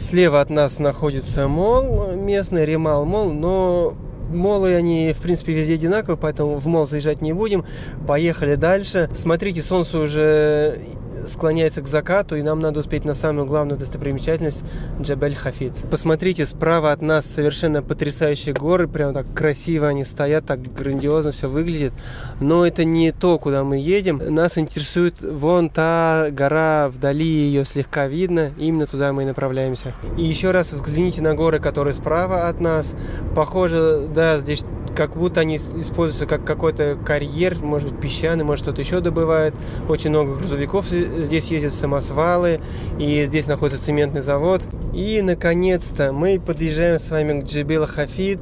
Слева от нас находится мол местный, Ремал мол, но Молы, они, в принципе, везде одинаковые, поэтому в мол заезжать не будем. Поехали дальше. Смотрите, солнце уже склоняется к закату, и нам надо успеть на самую главную достопримечательность Джабель Хафид. Посмотрите, справа от нас совершенно потрясающие горы, прям так красиво они стоят, так грандиозно все выглядит. Но это не то, куда мы едем. Нас интересует вон та гора вдали, ее слегка видно, именно туда мы и направляемся. И еще раз взгляните на горы, которые справа от нас. Похоже, да, здесь как будто они используются как какой-то карьер, может быть, песчаный, может, что-то еще добывают. Очень много грузовиков здесь ездят, самосвалы, и здесь находится цементный завод. И, наконец-то, мы подъезжаем с вами к Джибила Хафид.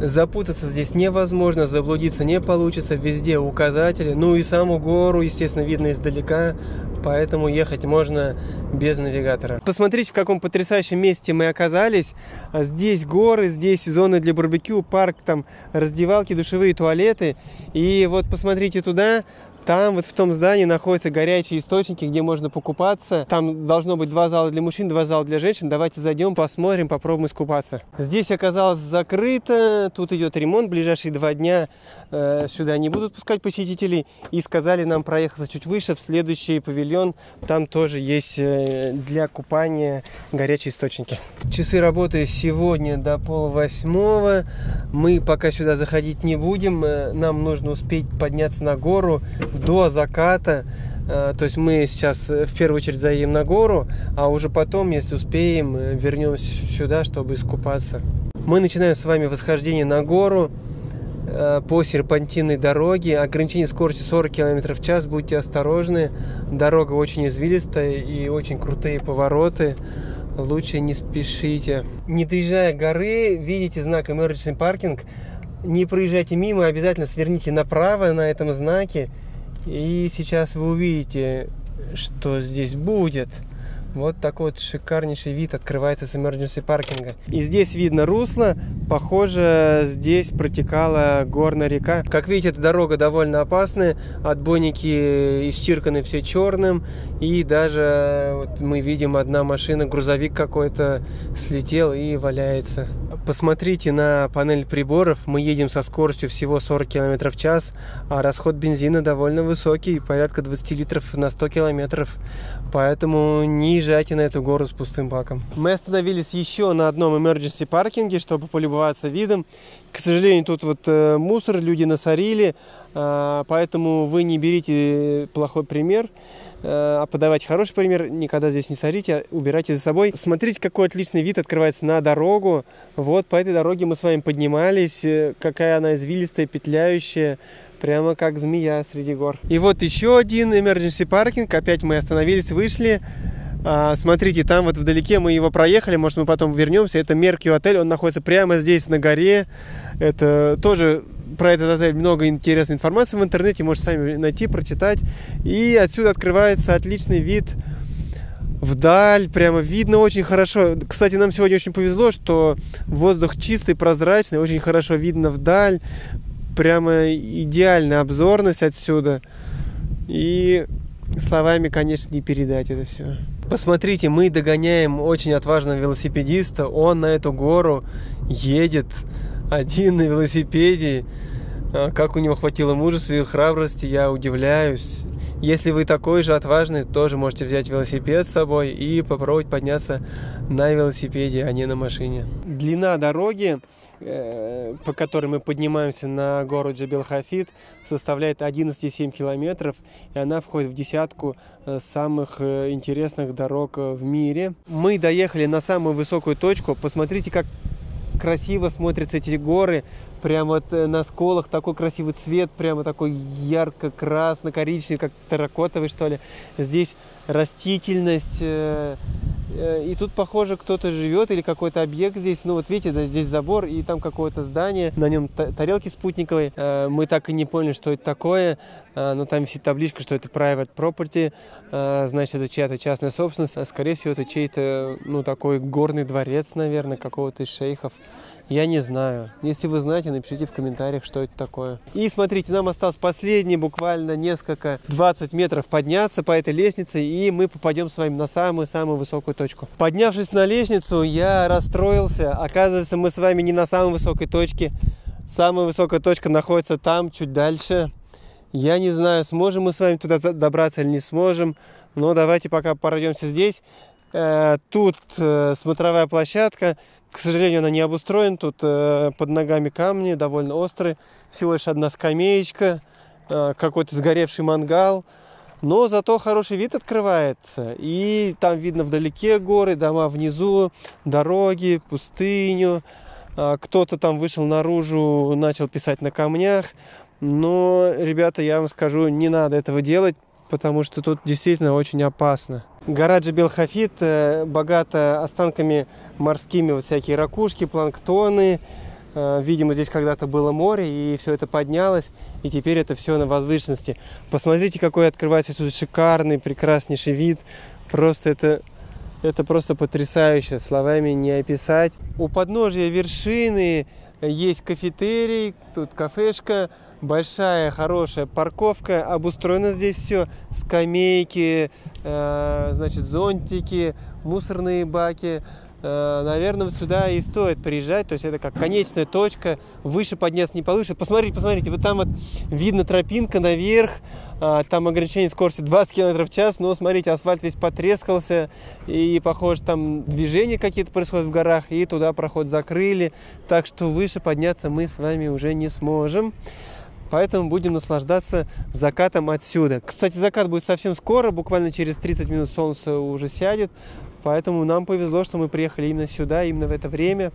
Запутаться здесь невозможно, заблудиться не получится, везде указатели. Ну и саму гору, естественно, видно издалека, поэтому ехать можно без навигатора. Посмотрите, в каком потрясающем месте мы оказались. Здесь горы, здесь зоны для барбекю, парк, там раздевалки, душевые туалеты. И вот посмотрите туда, там вот в том здании находятся горячие источники, где можно покупаться. Там должно быть два зала для мужчин, два зала для женщин. Давайте зайдем, посмотрим, попробуем искупаться. Здесь оказалось закрыто, тут идет ремонт. Ближайшие два дня э, сюда не будут пускать посетителей. И сказали нам проехаться чуть выше, в следующий павильон. Там тоже есть э, для купания горячие источники. Часы работы сегодня до пол восьмого. Мы пока сюда заходить не будем. Э, нам нужно успеть подняться на гору до заката. Э, то есть мы сейчас э, в первую очередь заедем на гору, а уже потом, если успеем, э, вернемся сюда, чтобы искупаться. Мы начинаем с вами восхождение на гору по серпантинной дороге. Ограничение скорости 40 км в час. Будьте осторожны. Дорога очень извилистая и очень крутые повороты. Лучше не спешите. Не доезжая горы, видите знак Emergency Parking. Не проезжайте мимо, обязательно сверните направо на этом знаке и сейчас вы увидите, что здесь будет. Вот такой вот шикарнейший вид открывается с emergency паркинга. И здесь видно русло. Похоже, здесь протекала горная река. Как видите, эта дорога довольно опасная. Отбойники исчирканы все черным. И даже вот мы видим одна машина, грузовик какой-то слетел и валяется. Посмотрите на панель приборов. Мы едем со скоростью всего 40 км в час, а расход бензина довольно высокий, порядка 20 литров на 100 километров. Поэтому не езжайте на эту гору с пустым баком. Мы остановились еще на одном emergency паркинге, чтобы полюбоваться видом. К сожалению, тут вот э, мусор люди насорили, э, поэтому вы не берите плохой пример. Э, а подавать хороший пример, никогда здесь не сорите, убирайте за собой. Смотрите, какой отличный вид открывается на дорогу. Вот по этой дороге мы с вами поднимались, э, какая она извилистая, петляющая. Прямо как змея среди гор. И вот еще один emergency паркинг. Опять мы остановились, вышли. А, смотрите, там вот вдалеке мы его проехали, может мы потом вернемся. Это Меркью отель, он находится прямо здесь на горе. Это тоже про этот отель много интересной информации в интернете, можете сами найти, прочитать. И отсюда открывается отличный вид вдаль, прямо видно очень хорошо. Кстати, нам сегодня очень повезло, что воздух чистый, прозрачный, очень хорошо видно вдаль. Прямо идеальная обзорность отсюда. И словами, конечно, не передать это все. Посмотрите, мы догоняем очень отважного велосипедиста. Он на эту гору едет один на велосипеде. А, как у него хватило мужества и храбрости, я удивляюсь. Если вы такой же отважный, тоже можете взять велосипед с собой и попробовать подняться на велосипеде, а не на машине. Длина дороги, э, по которой мы поднимаемся на гору Джабел Хафид, составляет 11,7 километров, и она входит в десятку э, самых э, интересных дорог в мире. Мы доехали на самую высокую точку. Посмотрите, как красиво смотрятся эти горы. Прямо вот э, на сколах такой красивый цвет, прямо такой ярко-красно-коричневый, как терракотовый, что ли. Здесь растительность. Э, э, и тут, похоже, кто-то живет или какой-то объект здесь. Ну, вот видите, здесь забор и там какое-то здание. На нем тарелки спутниковые. Мы так и не поняли, что это такое. Но там висит табличка, что это private property. Значит, это чья-то частная собственность. А скорее всего, это чей-то, ну, такой горный дворец, наверное, какого-то из шейхов. Я не знаю. Если вы знаете, напишите в комментариях, что это такое. И смотрите, нам осталось последние буквально несколько 20 метров подняться по этой лестнице, и мы попадем с вами на самую-самую высокую точку. Поднявшись на лестницу, я расстроился. Оказывается, мы с вами не на самой высокой точке. Самая высокая точка находится там, чуть дальше. Я не знаю, сможем мы с вами туда добраться или не сможем. Но давайте пока пройдемся здесь. Э, тут э, смотровая площадка. К сожалению, она не обустроена. Тут э, под ногами камни, довольно острые. Всего лишь одна скамеечка, какой-то сгоревший мангал. Но зато хороший вид открывается. И там видно вдалеке горы, дома внизу, дороги, пустыню. Кто-то там вышел наружу, начал писать на камнях. Но, ребята, я вам скажу, не надо этого делать, потому что тут действительно очень опасно. Гора Джебел-Хафит э, богата останками морскими, вот всякие ракушки, планктоны. Э, видимо, здесь когда-то было море, и все это поднялось, и теперь это все на возвышенности. Посмотрите, какой открывается тут шикарный, прекраснейший вид. Просто это, это просто потрясающе, словами не описать. У подножия вершины есть кафетерий, тут кафешка, большая, хорошая парковка, обустроено здесь все, скамейки, э, значит, зонтики, мусорные баки. Э, наверное, сюда и стоит приезжать, то есть это как конечная точка, выше подняться не получится. Посмотрите, посмотрите, вот там вот видно тропинка наверх, э, там ограничение скорости 20 км в час, но смотрите, асфальт весь потрескался, и похоже, там движения какие-то происходят в горах, и туда проход закрыли, так что выше подняться мы с вами уже не сможем. Поэтому будем наслаждаться закатом отсюда. Кстати, закат будет совсем скоро, буквально через 30 минут солнце уже сядет. Поэтому нам повезло, что мы приехали именно сюда, именно в это время.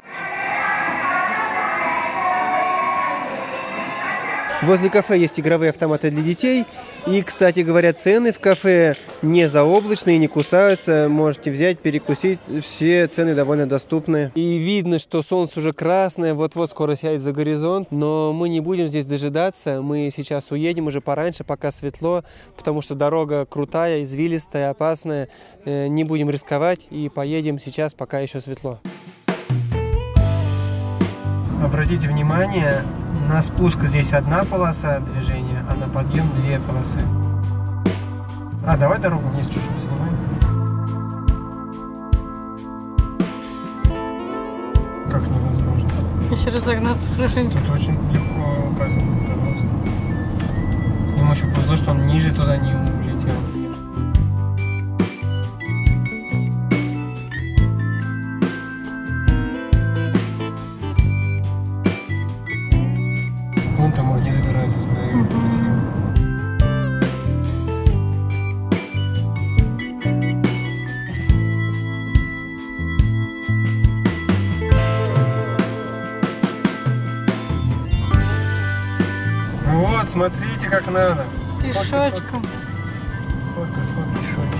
Возле кафе есть игровые автоматы для детей. И, кстати говоря, цены в кафе не заоблачные, не кусаются. Можете взять, перекусить. Все цены довольно доступны. И видно, что солнце уже красное, вот-вот скоро сядет за горизонт. Но мы не будем здесь дожидаться. Мы сейчас уедем уже пораньше, пока светло, потому что дорога крутая, извилистая, опасная. Э, не будем рисковать и поедем сейчас, пока еще светло. Обратите внимание, на спуск здесь одна полоса движения, а на подъем две полосы. А, давай дорогу вниз чуть-чуть поснимаем. Как невозможно? Еще разогнаться хорошенько. Тут очень легко упасть, пожалуйста. Ему еще повезло, что он ниже туда не улетел. Смотрите, как надо. Пешочком. Сфотка, сфотка, пешочком.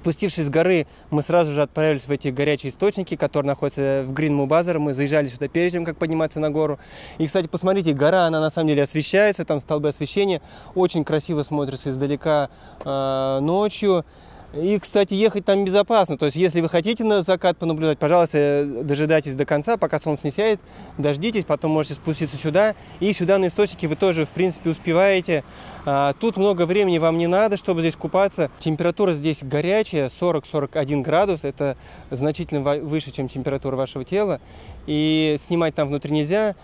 Спустившись с горы, мы сразу же отправились в эти горячие источники, которые находятся в Грин Мубазар. Мы заезжали сюда перед тем, как подниматься на гору. И, кстати, посмотрите, гора, она на самом деле освещается, там столбы освещения. Очень красиво смотрится издалека э, ночью. И, кстати, ехать там безопасно. То есть, если вы хотите на закат понаблюдать, пожалуйста, дожидайтесь до конца, пока солнце не сядет, дождитесь, потом можете спуститься сюда. И сюда на источники вы тоже, в принципе, успеваете. А, тут много времени вам не надо, чтобы здесь купаться. Температура здесь горячая, 40-41 градус. Это значительно выше, чем температура вашего тела. И снимать там внутри нельзя.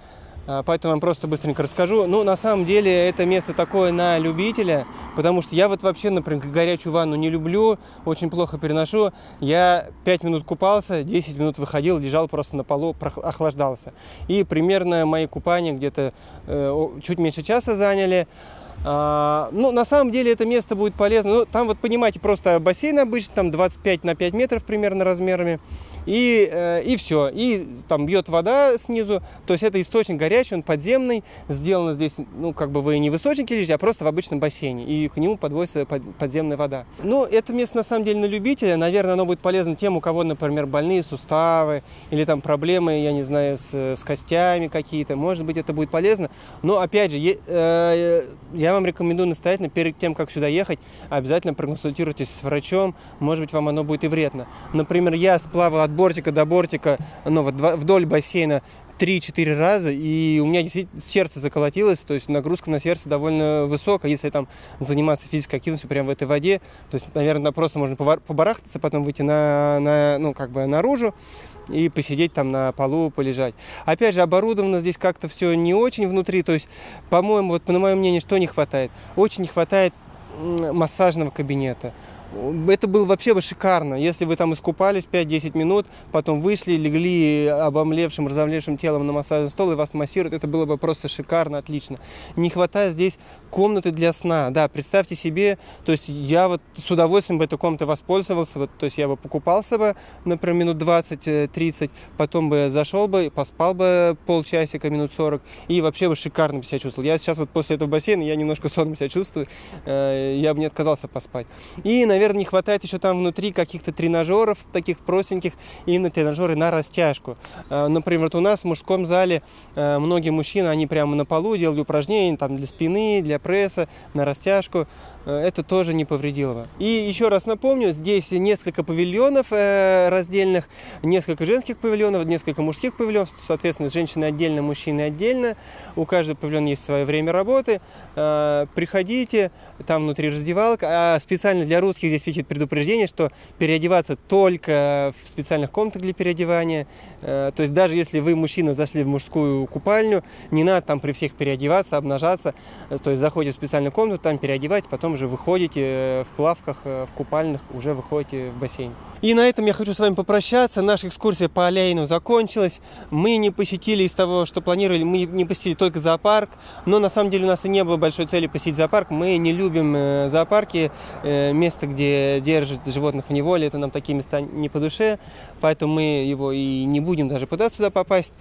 А, поэтому вам просто быстренько расскажу. Ну, на самом деле, это место такое на любителя, потому что я вот вообще, например, горячую ванну не люблю, очень плохо переношу. Я 5 минут купался, 10 минут выходил, лежал просто на полу, охлаждался. И примерно мои купания где-то э, чуть меньше часа заняли. А, ну, на самом деле это место будет полезно. Ну, там вот понимаете, просто бассейн обычно, там 25 на 5 метров примерно размерами. И, э, и все. И там бьет вода снизу. То есть это источник горячий, он подземный. Сделано здесь, ну, как бы вы не в источнике лежите, а просто в обычном бассейне. И к нему подводится подземная вода. Ну, это место на самом деле на любителя. Наверное, оно будет полезно тем, у кого, например, больные суставы или там проблемы, я не знаю, с, с костями какие-то. Может быть, это будет полезно. Но, опять же, э, я вам рекомендую настоятельно перед тем, как сюда ехать, обязательно проконсультируйтесь с врачом, может быть, вам оно будет и вредно. Например, я сплавал от бортика до бортика, ну, вот вдоль бассейна 3-4 раза, и у меня действительно сердце заколотилось, то есть нагрузка на сердце довольно высокая, если там заниматься физической активностью прямо в этой воде, то есть, наверное, просто можно побарахтаться, потом выйти на, на, ну, как бы наружу и посидеть там на полу, полежать. Опять же, оборудовано здесь как-то все не очень внутри, то есть, по-моему, вот по моему мнению, что не хватает? Очень не хватает массажного кабинета это было вообще бы шикарно, если вы там искупались 5-10 минут, потом вышли, легли обомлевшим, разомлевшим телом на массажный стол и вас массируют, это было бы просто шикарно, отлично. Не хватает здесь комнаты для сна, да, представьте себе, то есть я вот с удовольствием бы этой комнатой воспользовался, вот, то есть я бы покупался бы, например, минут 20-30, потом бы зашел бы, поспал бы полчасика, минут 40, и вообще бы шикарно бы себя чувствовал. Я сейчас вот после этого бассейна, я немножко сонным себя чувствую, э, я бы не отказался поспать. И, наверное, наверное, не хватает еще там внутри каких-то тренажеров, таких простеньких, именно тренажеры на растяжку. А, например, вот у нас в мужском зале а, многие мужчины, они прямо на полу делали упражнения там для спины, для пресса, на растяжку. А, это тоже не повредило бы. И еще раз напомню, здесь несколько павильонов э, раздельных, несколько женских павильонов, несколько мужских павильонов, соответственно, женщины отдельно, мужчины отдельно. У каждого павильона есть свое время работы. Приходите, там внутри раздевалка. А специально для русских здесь висит предупреждение, что переодеваться только в специальных комнатах для переодевания. Э, то есть даже если вы, мужчина, зашли в мужскую купальню, не надо там при всех переодеваться, обнажаться. Э, то есть заходите в специальную комнату, там переодеваете, потом уже выходите э, в плавках, в купальных, уже выходите в бассейн. И на этом я хочу с вами попрощаться. Наша экскурсия по Алейну закончилась. Мы не посетили из того, что планировали, мы не посетили только зоопарк. Но на самом деле у нас и не было большой цели посетить зоопарк. Мы не любим зоопарки, место, где держат животных в неволе. Это нам такие места не по душе. Поэтому мы его и не будем даже пытаться туда попасть.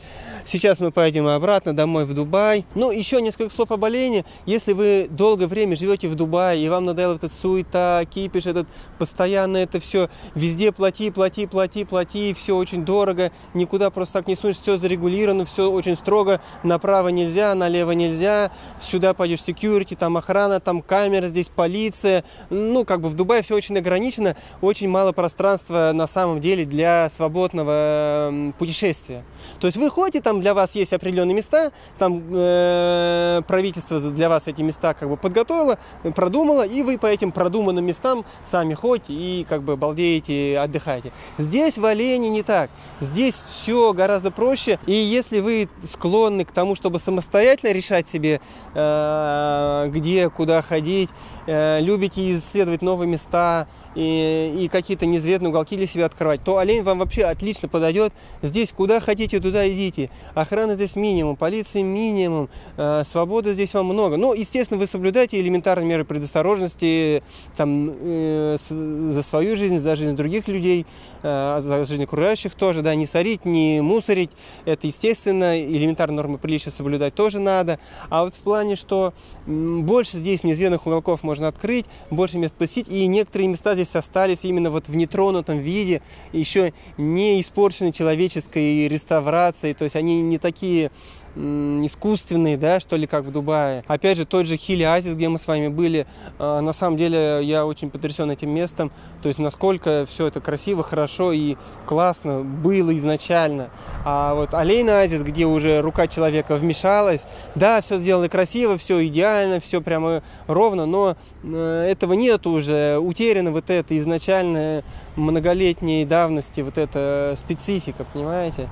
Сейчас мы поедем обратно домой в Дубай. Ну, еще несколько слов об Алейне. Если вы долгое время живете в Дубае, и вам надоела эта суета, кипиш, этот постоянно это все везде плати, плати, плати, плати, все очень дорого, никуда просто так не сунешь, все зарегулировано, все очень строго, направо нельзя, налево нельзя, сюда пойдешь security, там охрана, там камера, здесь полиция, ну, как бы в Дубае все очень ограничено, очень мало пространства на самом деле для свободного путешествия. То есть вы ходите, там для вас есть определенные места, там э, правительство для вас эти места как бы подготовило, продумало, и вы по этим продуманным местам сами ходите и как бы балдеете отдыхаете. Здесь в Олене не так. Здесь все гораздо проще. И если вы склонны к тому, чтобы самостоятельно решать себе, э, где, куда ходить, э, любите исследовать новые места, и, и какие-то неизвестные уголки для себя открывать, то олень вам вообще отлично подойдет. Здесь куда хотите, туда идите. Охрана здесь минимум, полиции минимум, э, свободы здесь вам много. Ну, естественно, вы соблюдаете элементарные меры предосторожности там, э, с, за свою жизнь, за жизнь других людей, э, за жизнь окружающих тоже. Да, не сорить, не мусорить. Это естественно. Элементарные нормы приличия соблюдать тоже надо. А вот в плане, что больше здесь неизвестных уголков можно открыть, больше мест посетить, и некоторые места здесь здесь остались именно вот в нетронутом виде, еще не испорчены человеческой реставрацией, то есть они не такие искусственные, да, что ли, как в Дубае. Опять же, тот же Хили Азис, где мы с вами были, а, на самом деле я очень потрясен этим местом, то есть насколько все это красиво, хорошо и классно было изначально. А вот Алейна Азис, где уже рука человека вмешалась, да, все сделано красиво, все идеально, все прямо ровно, но э, этого нет уже, утеряна вот эта изначальная многолетней давности, вот эта специфика, понимаете?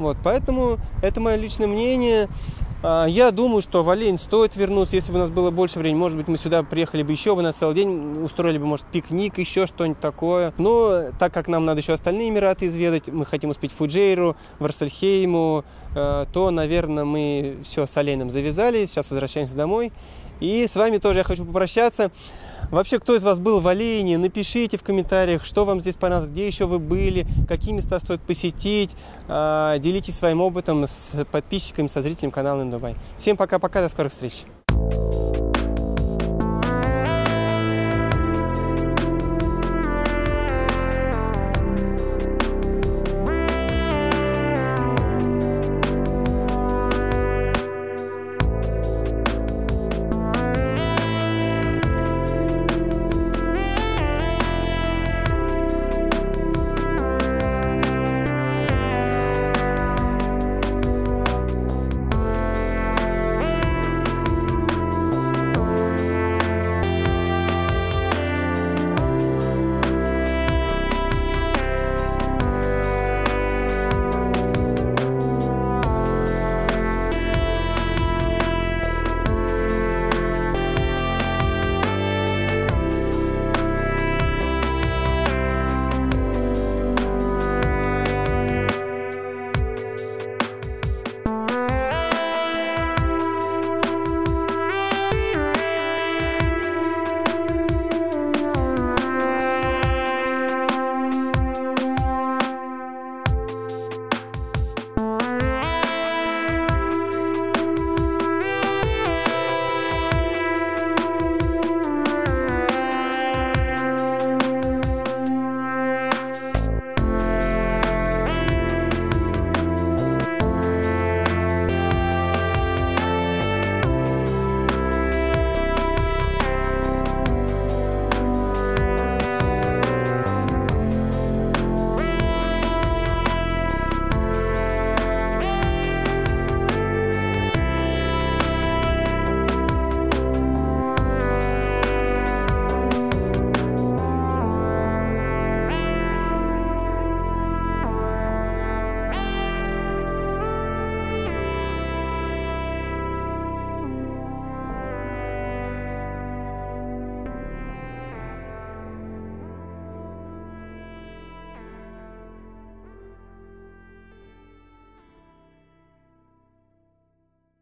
Вот, поэтому это мое личное мнение. А, я думаю, что в Олень стоит вернуться, если бы у нас было больше времени. Может быть, мы сюда приехали бы еще бы на целый день, устроили бы, может, пикник, еще что-нибудь такое. Но так как нам надо еще остальные Эмираты изведать, мы хотим успеть Фуджейру, Варсальхейму, э, то, наверное, мы все с Оленем завязали. Сейчас возвращаемся домой. И с вами тоже я хочу попрощаться. Вообще, кто из вас был в Олене, напишите в комментариях, что вам здесь понравилось, где еще вы были, какие места стоит посетить. А, делитесь своим опытом с подписчиками, со зрителями канала Дубай. Всем пока-пока, до скорых встреч.